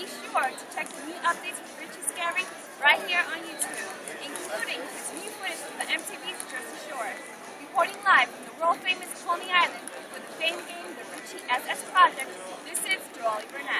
be sure to check the new updates with Richie Scari right here on YouTube, including his new footage from the MTV's Jersey Shore, reporting live from the world-famous Coney Island with the fame game The Richie SS Project, this is Dolly Burnett.